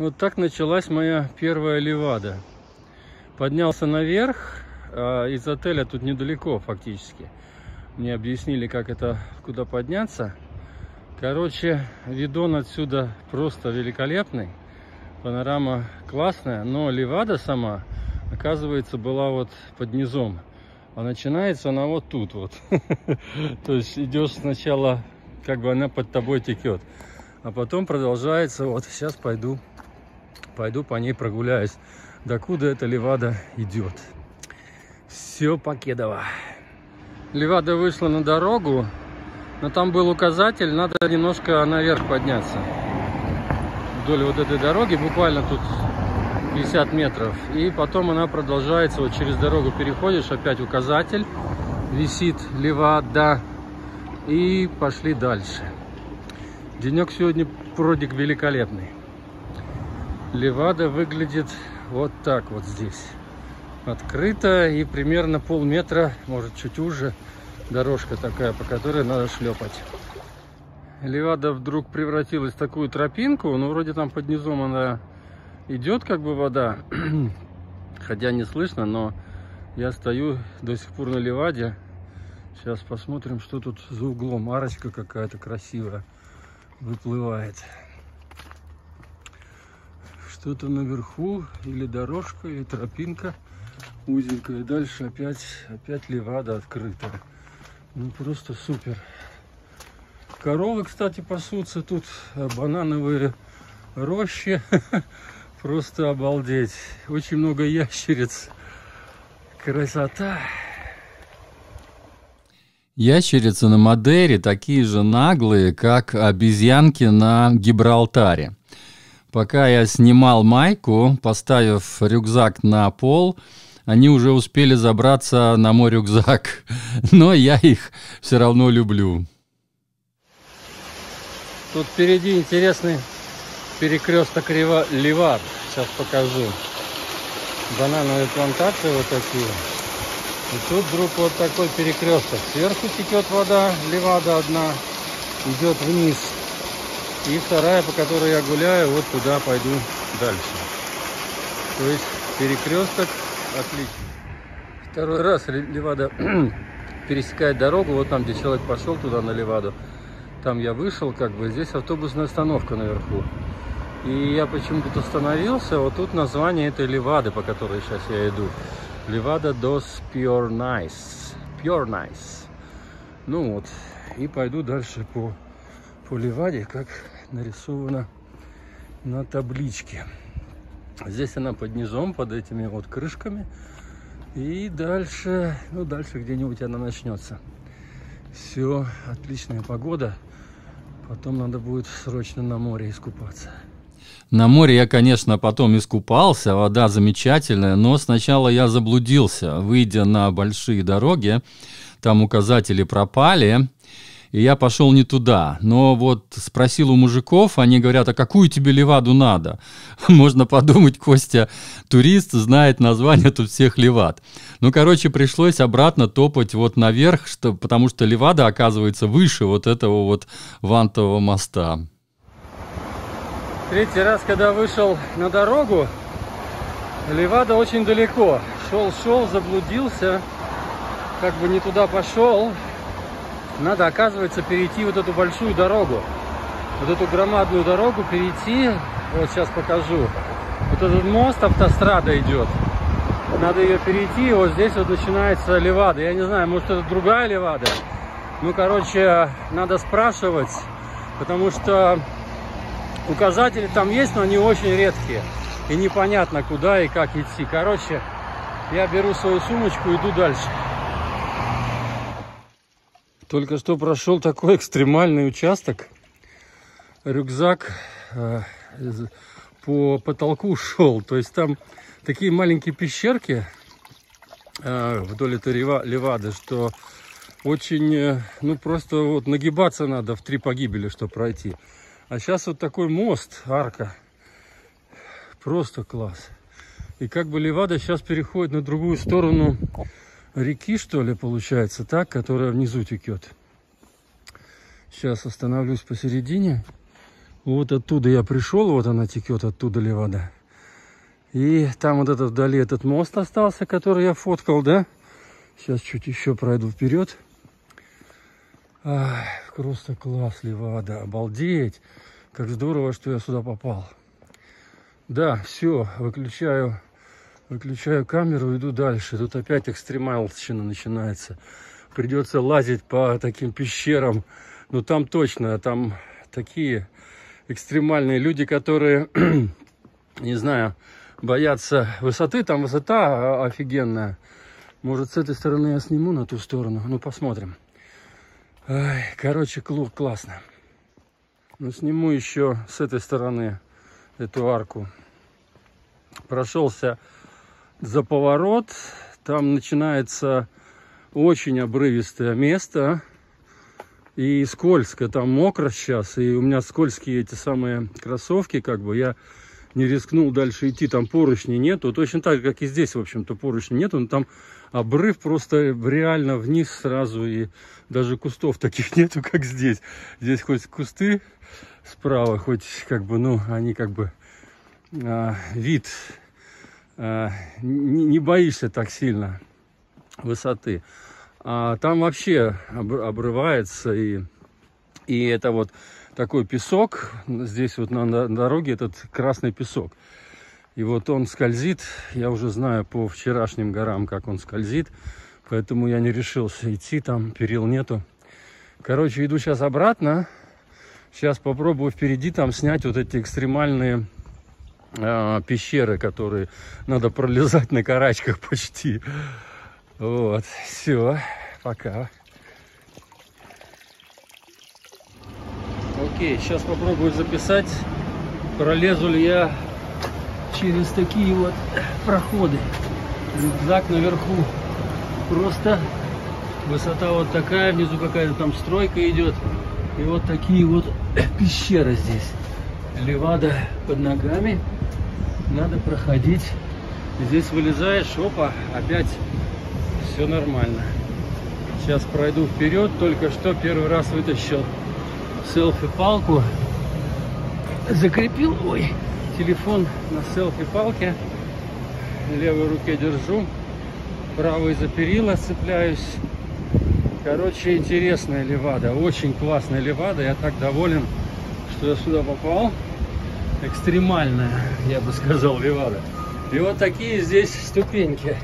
Вот так началась моя первая левада. Поднялся наверх, а из отеля тут недалеко фактически. Мне объяснили, как это, куда подняться. Короче, видон отсюда просто великолепный. Панорама классная, но левада сама, оказывается, была вот под низом. А начинается она вот тут вот. То есть идешь сначала, как бы она под тобой текет. А потом продолжается, вот сейчас пойду Пойду по ней прогуляюсь. Докуда эта левада идет. Все покедово. Левада вышла на дорогу, но там был указатель, надо немножко наверх подняться. Вдоль вот этой дороги, буквально тут 50 метров. И потом она продолжается, вот через дорогу переходишь, опять указатель, висит левада. И пошли дальше. Денек сегодня продик великолепный. Левада выглядит вот так вот здесь. Открыто и примерно полметра, может чуть уже, дорожка такая, по которой надо шлепать. Левада вдруг превратилась в такую тропинку, ну вроде там под низом она идет как бы вода, хотя не слышно, но я стою до сих пор на леваде. Сейчас посмотрим, что тут за углом. Арочка какая-то красивая выплывает что-то наверху, или дорожка, или тропинка узенькая. И дальше опять, опять левада открыта. Ну, просто супер. Коровы, кстати, пасутся тут, а банановые рощи. Просто обалдеть. Очень много ящериц. Красота. Ящерицы на Мадейре такие же наглые, как обезьянки на Гибралтаре. Пока я снимал майку, поставив рюкзак на пол, они уже успели забраться на мой рюкзак, но я их все равно люблю. Тут впереди интересный перекресток Левар. Сейчас покажу. Банановые плантации вот такие. И тут вдруг вот такой перекресток. Сверху текет вода, левада одна, идет вниз и вторая, по которой я гуляю, вот туда пойду дальше. То есть перекресток отлично. Второй раз Левада пересекает дорогу, вот там, где человек пошел туда на Леваду. Там я вышел, как бы, здесь автобусная остановка наверху. И я почему-то остановился, вот тут название этой Левады, по которой сейчас я иду. Левада dos Pure Nice. Pure Nice. Ну вот, и пойду дальше по, по Леваде, как нарисована на табличке. Здесь она под низом, под этими вот крышками. И дальше, ну дальше где-нибудь она начнется. Все, отличная погода. Потом надо будет срочно на море искупаться. На море я, конечно, потом искупался, вода замечательная, но сначала я заблудился, выйдя на большие дороги, там указатели пропали, и я пошел не туда. Но вот спросил у мужиков, они говорят, а какую тебе леваду надо? Можно подумать, Костя, турист, знает название тут всех левад. Ну, короче, пришлось обратно топать вот наверх, что, потому что левада оказывается выше вот этого вот вантового моста. Третий раз, когда вышел на дорогу, Левада очень далеко. Шел-шел, заблудился, как бы не туда пошел, надо, оказывается, перейти вот эту большую дорогу. Вот эту громадную дорогу перейти, вот сейчас покажу. Вот этот мост, автострада идет. Надо ее перейти, и вот здесь вот начинается левада. Я не знаю, может это другая левада. Ну, короче, надо спрашивать, потому что указатели там есть, но они очень редкие. И непонятно, куда и как идти. Короче, я беру свою сумочку, иду дальше. Только что прошел такой экстремальный участок. Рюкзак э, по потолку шел. То есть там такие маленькие пещерки э, вдоль этой левады, что очень, э, ну просто вот нагибаться надо в три погибели, чтобы пройти. А сейчас вот такой мост, арка. Просто класс. И как бы левада сейчас переходит на другую сторону реки, что ли, получается, так, которая внизу текет. Сейчас остановлюсь посередине Вот оттуда я пришел, вот она текет оттуда Левада. И там вот этот вдали этот мост остался, который я фоткал, да? Сейчас чуть еще пройду вперед. Ах, просто класс, Левада, обалдеть. Как здорово, что я сюда попал. Да, все, выключаю, выключаю камеру, иду дальше. Тут опять экстремальщина начинается. Придется лазить по таким пещерам. Ну там точно, там такие экстремальные люди, которые, не знаю, боятся высоты. Там высота офигенная. Может, с этой стороны я сниму на ту сторону. Ну, посмотрим. Ай, короче, клуб классно. Ну, сниму еще с этой стороны эту арку. Прошелся за поворот. Там начинается очень обрывистое место. И скользко, там мокро сейчас. И у меня скользкие эти самые кроссовки, как бы. Я не рискнул дальше идти, там поручни нету. Точно так, как и здесь, в общем-то, поручни нету. Но там обрыв просто реально вниз сразу. И даже кустов таких нету, как здесь. Здесь хоть кусты справа, хоть как бы, ну, они как бы а, вид. Не, не боишься так сильно высоты. А там вообще обрывается и, и это вот такой песок. Здесь вот на дороге этот красный песок. И вот он скользит. Я уже знаю по вчерашним горам, как он скользит. Поэтому я не решился идти. Там перил нету. Короче, иду сейчас обратно. Сейчас попробую впереди там снять вот эти экстремальные э, пещеры, которые надо пролезать на карачках почти. Вот, все, пока. Окей, сейчас попробую записать, пролезу ли я через такие вот проходы. Рюкзак наверху. Просто высота вот такая, внизу какая-то там стройка идет. И вот такие вот пещеры здесь. Левада под ногами. Надо проходить. Здесь вылезаешь, опа, опять все нормально. Сейчас пройду вперед, только что первый раз вытащил селфи-палку. Закрепил, ой, телефон на селфи-палке. Левой руке держу, правой за перила цепляюсь. Короче, интересная левада, очень классная левада. Я так доволен, что я сюда попал. Экстремальная, я бы сказал, левада. И вот такие здесь ступеньки.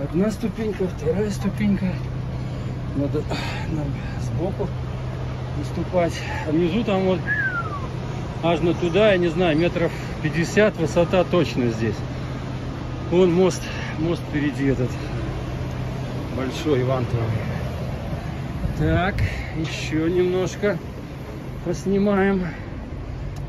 Одна ступенька, вторая ступенька. Надо нам сбоку наступать. А внизу там вот аж на туда, я не знаю, метров 50 высота точно здесь. Вон мост, мост впереди этот большой вантовый. Так, еще немножко поснимаем,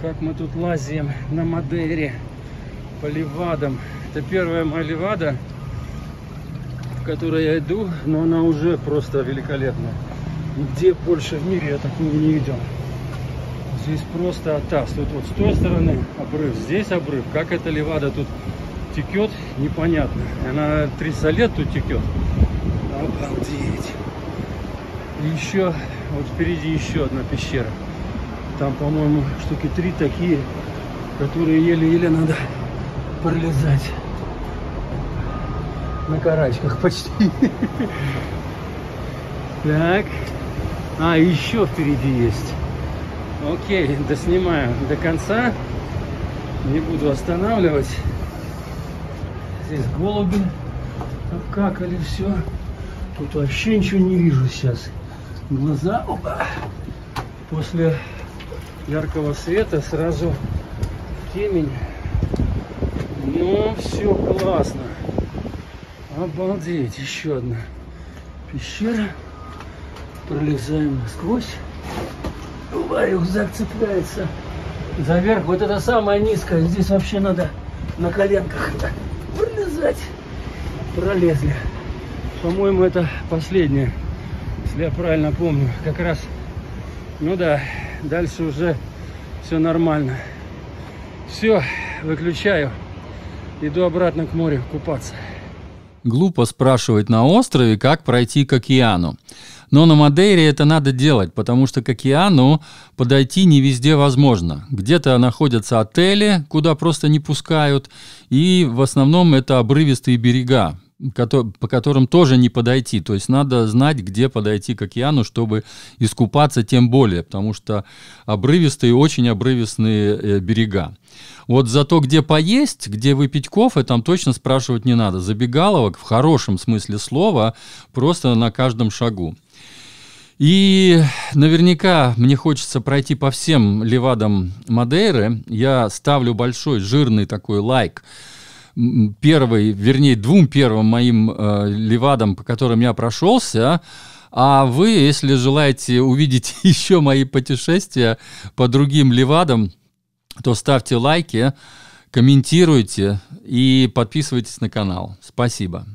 как мы тут лазим на Мадейре по левадам. Это первая моя левада которой я иду, но она уже просто великолепная. Нигде больше в мире я такую не видел. Здесь просто атас. Тут вот с той стороны обрыв, здесь обрыв. Как эта левада тут текет, непонятно. Она 300 лет тут текет. Обалдеть. И еще, вот впереди еще одна пещера. Там, по-моему, штуки три такие, которые еле-еле надо пролезать на карачках почти. Так. А, еще впереди есть. Окей, доснимаю до конца. Не буду останавливать. Здесь голуби обкакали все. Тут вообще ничего не вижу сейчас. Глаза, опа, после яркого света сразу темень. Ну, все классно. Обалдеть, еще одна пещера. Пролезаем насквозь. Ува, рюкзак цепляется за верх. Вот это самое низкое. Здесь вообще надо на коленках пролезать. Пролезли. По-моему, это последнее. Если я правильно помню. Как раз, ну да, дальше уже все нормально. Все, выключаю. Иду обратно к морю купаться. Глупо спрашивать на острове, как пройти к океану. Но на Мадейре это надо делать, потому что к океану подойти не везде возможно. Где-то находятся отели, куда просто не пускают, и в основном это обрывистые берега, по которым тоже не подойти. То есть надо знать, где подойти к океану, чтобы искупаться тем более, потому что обрывистые, очень обрывистые э, берега. Вот за то, где поесть, где выпить кофе, там точно спрашивать не надо. Забегаловок в хорошем смысле слова просто на каждом шагу. И наверняка мне хочется пройти по всем левадам Мадейры. Я ставлю большой жирный такой лайк первый, вернее, двум первым моим э, левадам, по которым я прошелся. А вы, если желаете увидеть еще мои путешествия по другим левадам, то ставьте лайки, комментируйте и подписывайтесь на канал. Спасибо.